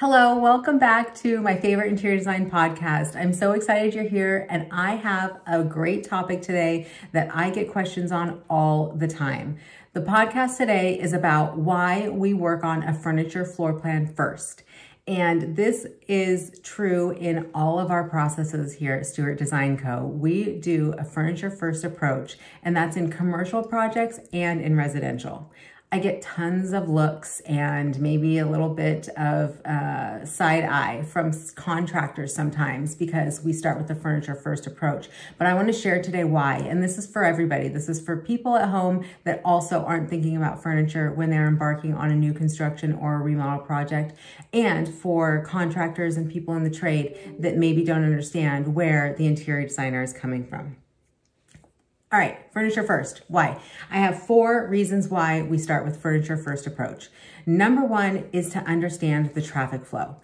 Hello, welcome back to my favorite interior design podcast. I'm so excited you're here, and I have a great topic today that I get questions on all the time. The podcast today is about why we work on a furniture floor plan first. And this is true in all of our processes here at Stuart Design Co. We do a furniture first approach, and that's in commercial projects and in residential. I get tons of looks and maybe a little bit of uh, side eye from contractors sometimes because we start with the furniture first approach. But I want to share today why, and this is for everybody. This is for people at home that also aren't thinking about furniture when they're embarking on a new construction or a remodel project, and for contractors and people in the trade that maybe don't understand where the interior designer is coming from. All right, furniture first. Why? I have four reasons why we start with furniture first approach. Number one is to understand the traffic flow.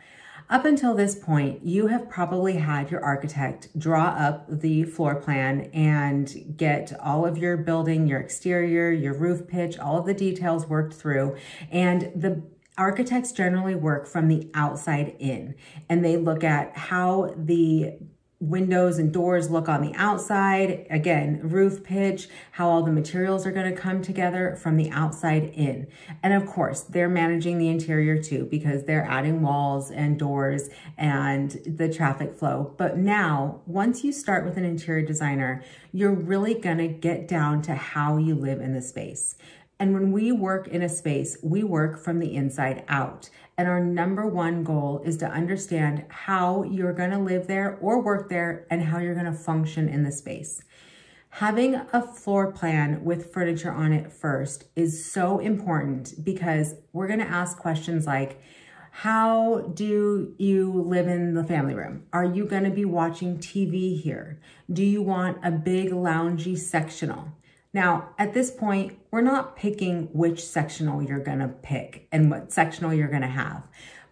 Up until this point, you have probably had your architect draw up the floor plan and get all of your building, your exterior, your roof pitch, all of the details worked through. And the architects generally work from the outside in and they look at how the windows and doors look on the outside. Again, roof pitch, how all the materials are going to come together from the outside in. And of course, they're managing the interior too because they're adding walls and doors and the traffic flow. But now, once you start with an interior designer, you're really going to get down to how you live in the space. And when we work in a space, we work from the inside out. And our number one goal is to understand how you're going to live there or work there and how you're going to function in the space. Having a floor plan with furniture on it first is so important because we're going to ask questions like, how do you live in the family room? Are you going to be watching TV here? Do you want a big loungy sectional? Now, at this point, we're not picking which sectional you're gonna pick and what sectional you're gonna have,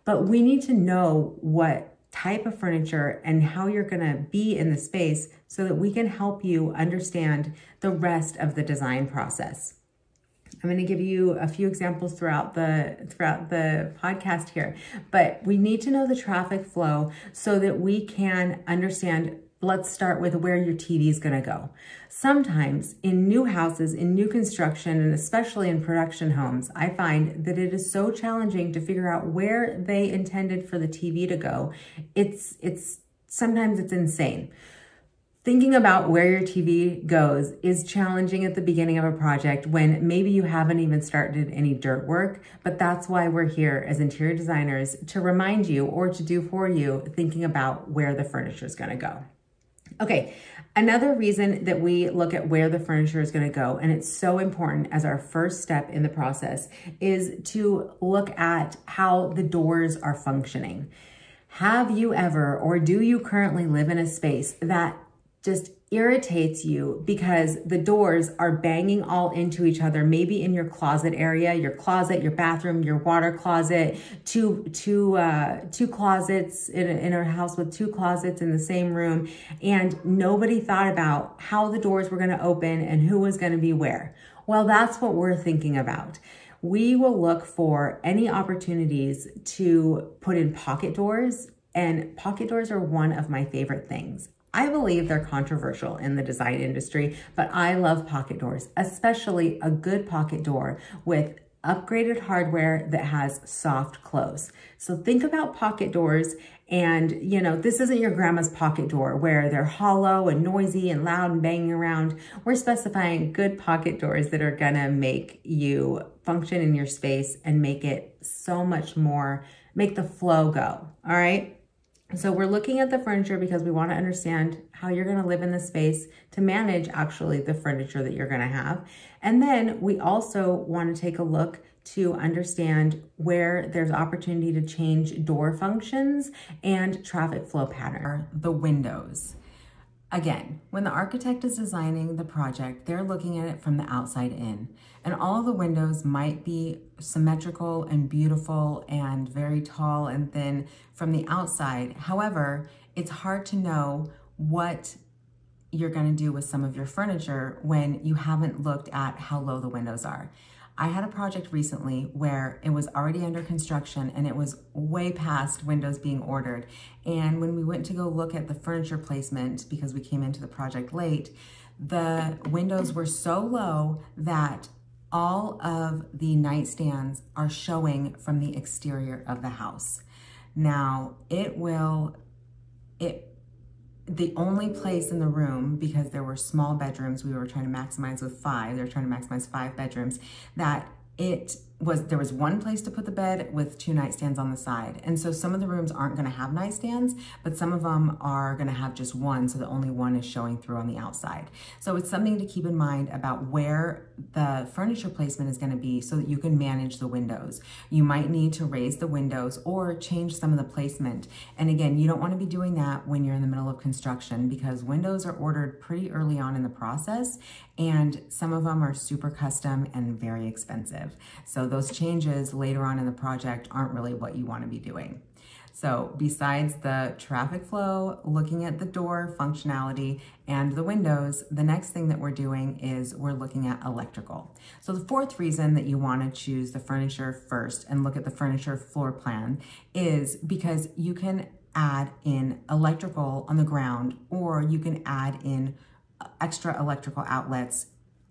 but we need to know what type of furniture and how you're gonna be in the space so that we can help you understand the rest of the design process. I'm going to give you a few examples throughout the throughout the podcast here, but we need to know the traffic flow so that we can understand let's start with where your TV is going to go. Sometimes in new houses, in new construction, and especially in production homes, I find that it is so challenging to figure out where they intended for the TV to go. It's, it's, sometimes it's insane. Thinking about where your TV goes is challenging at the beginning of a project when maybe you haven't even started any dirt work, but that's why we're here as interior designers to remind you or to do for you thinking about where the furniture is going to go. Okay, another reason that we look at where the furniture is going to go, and it's so important as our first step in the process, is to look at how the doors are functioning. Have you ever, or do you currently live in a space that just irritates you because the doors are banging all into each other, maybe in your closet area, your closet, your bathroom, your water closet, two, two, uh, two closets in a, in a house with two closets in the same room. And nobody thought about how the doors were going to open and who was going to be where. Well, that's what we're thinking about we will look for any opportunities to put in pocket doors and pocket doors are one of my favorite things. I believe they're controversial in the design industry, but I love pocket doors, especially a good pocket door with upgraded hardware that has soft close. So think about pocket doors and, you know, this isn't your grandma's pocket door where they're hollow and noisy and loud and banging around. We're specifying good pocket doors that are gonna make you function in your space and make it so much more, make the flow go, all right? So we're looking at the furniture because we want to understand how you're going to live in the space to manage actually the furniture that you're going to have. And then we also want to take a look to understand where there's opportunity to change door functions and traffic flow pattern. The windows. Again, when the architect is designing the project, they're looking at it from the outside in. And all the windows might be symmetrical and beautiful and very tall and thin from the outside. However, it's hard to know what you're gonna do with some of your furniture when you haven't looked at how low the windows are. I had a project recently where it was already under construction and it was way past windows being ordered. And when we went to go look at the furniture placement, because we came into the project late, the windows were so low that all of the nightstands are showing from the exterior of the house. Now, it will, it the only place in the room, because there were small bedrooms, we were trying to maximize with five, they were trying to maximize five bedrooms, that it was there was one place to put the bed with two nightstands on the side. And so some of the rooms aren't going to have nightstands, but some of them are going to have just one so that only one is showing through on the outside. So it's something to keep in mind about where the furniture placement is going to be so that you can manage the windows. You might need to raise the windows or change some of the placement. And again, you don't want to be doing that when you're in the middle of construction because windows are ordered pretty early on in the process and some of them are super custom and very expensive. So those changes later on in the project aren't really what you want to be doing. So besides the traffic flow, looking at the door functionality and the windows, the next thing that we're doing is we're looking at electrical. So the fourth reason that you want to choose the furniture first and look at the furniture floor plan is because you can add in electrical on the ground or you can add in extra electrical outlets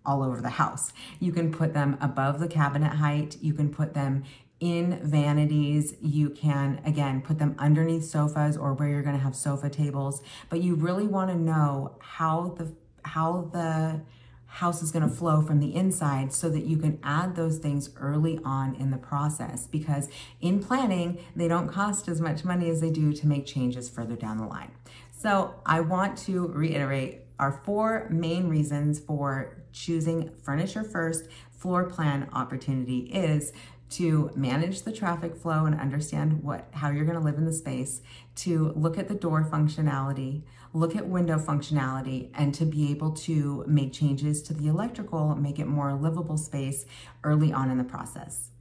all over the house. You can put them above the cabinet height. You can put them in vanities. You can, again, put them underneath sofas or where you're gonna have sofa tables. But you really wanna know how the, how the house is gonna flow from the inside so that you can add those things early on in the process because in planning, they don't cost as much money as they do to make changes further down the line. So I want to reiterate our four main reasons for choosing furniture first floor plan opportunity is to manage the traffic flow and understand what how you're going to live in the space, to look at the door functionality, look at window functionality, and to be able to make changes to the electrical, make it more livable space early on in the process.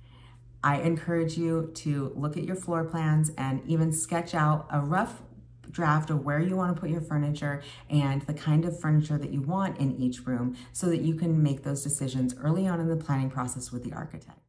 I encourage you to look at your floor plans and even sketch out a rough draft of where you want to put your furniture and the kind of furniture that you want in each room so that you can make those decisions early on in the planning process with the architect.